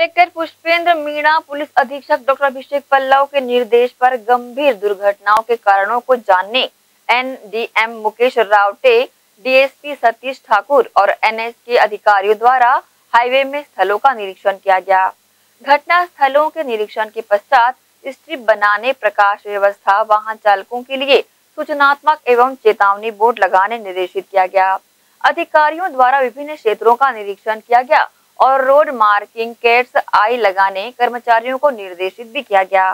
Collector Pushpendra Meena, police अधीक्षक doctor Abhishek Pallav के निर्देश पर गंभीर दुर्घटनाओं के कारणों को जानने एनडीएम मुकेश रावटे, डीएसपी सतीश ठाकुर और एनएस के अधिकारियों द्वारा हाईवे में स्थलों का निरीक्षण किया गया। घटना स्थलों के निरीक्षण के पश्चात स्ट्रिप बनाने, प्रकाश व्यवस्था, वाहन चालकों के लिए सूचनात्मक एवं चेतावनी बोर्ड लगाने निर्देशित किया गया। अधिकारियों द्वारा विभिन्न क्षेत्रों का निरीक्षण किया गया और रोड मार्किंग कैट्स आई लगाने कर्मचारियों को निर्देशित भी किया गया।